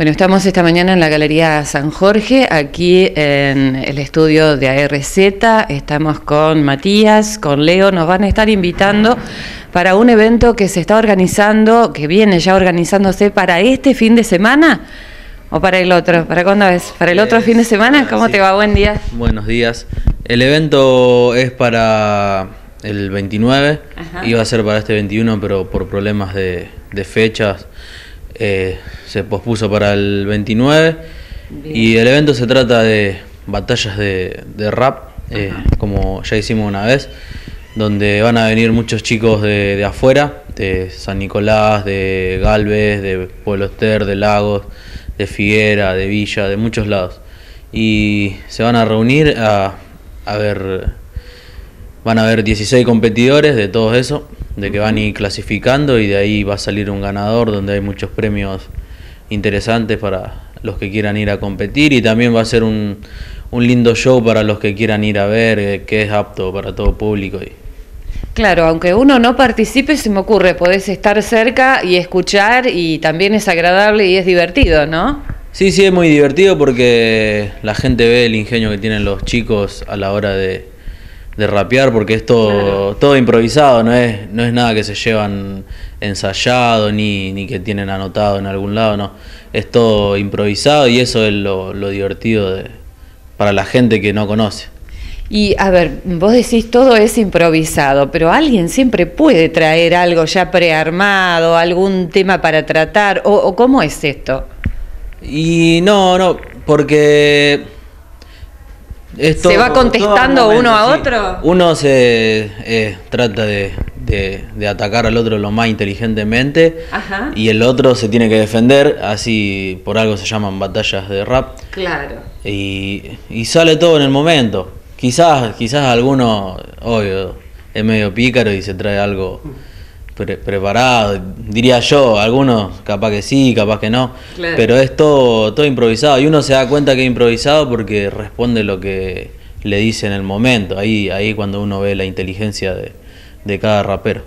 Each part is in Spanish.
Bueno, estamos esta mañana en la Galería San Jorge, aquí en el estudio de ARZ. Estamos con Matías, con Leo. Nos van a estar invitando para un evento que se está organizando, que viene ya organizándose para este fin de semana. ¿O para el otro? ¿Para cuándo es? ¿Para el otro Es- fin de semana? ¿Cómo sí. te va? Buen día. Buenos días. El evento es para el 29, Ajá. iba a ser para este 21, pero por problemas de, de fechas eh, se pospuso para el 29. Bien. Y el evento se trata de batallas de, de rap, eh, como ya hicimos una vez, donde van a venir muchos chicos de, de afuera, de San Nicolás, de Galvez, de Pueblo Ester, de Lagos, de Figuera, de Villa, de muchos lados. Y se van a reunir a, a ver, van a haber 16 competidores de todo eso, de que van a ir clasificando y de ahí va a salir un ganador donde hay muchos premios interesantes para los que quieran ir a competir y también va a ser un, un lindo show para los que quieran ir a ver, eh, que es apto para todo público. Y, Claro, aunque uno no participe, se me ocurre, podés estar cerca y escuchar y también es agradable y es divertido, ¿no? Sí, sí, es muy divertido porque la gente ve el ingenio que tienen los chicos a la hora de, de rapear, porque es todo, todo improvisado, no es, no es nada que se llevan ensayado ni, ni que tienen anotado en algún lado, no. Es todo improvisado y eso es lo, lo divertido de, para la gente que no conoce. Y a ver, vos decís todo es improvisado, pero alguien siempre puede traer algo ya prearmado, algún tema para tratar, o, o cómo es esto. Y no, no, porque... es ¿Se va contestando uno a sí. otro? Uno se eh, trata de, de- de atacar al otro lo más inteligentemente Ajá. y el otro se tiene que defender, así por algo se llaman batallas de rap Claro. y, y sale todo en el momento. Quizás, quizás alguno, obvio, es medio pícaro y se trae algo pre- preparado, diría yo, algunos capaz que sí, capaz que no, Claro. pero es todo, todo improvisado y uno se da cuenta que es improvisado porque responde lo que le dice en el momento, ahí, ahí cuando uno ve la inteligencia de, de cada rapero.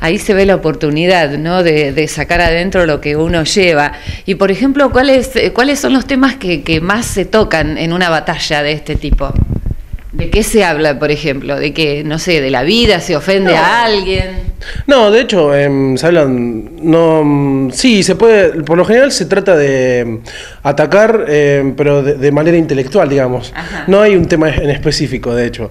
Ahí se ve la oportunidad, ¿no? De, de sacar adentro lo que uno lleva. Y, por ejemplo, ¿cuáles, eh, ¿cuáles son los temas que, que más se tocan en una batalla de este tipo? ¿De qué se habla, por ejemplo? ¿De que, no sé, de la vida, se ofende a alguien? No, de hecho, em, se hablan. No, mm, sí, se puede. Por lo general se trata de em, atacar, em, pero de, de manera intelectual, digamos. Ajá. No hay un tema en específico, de hecho.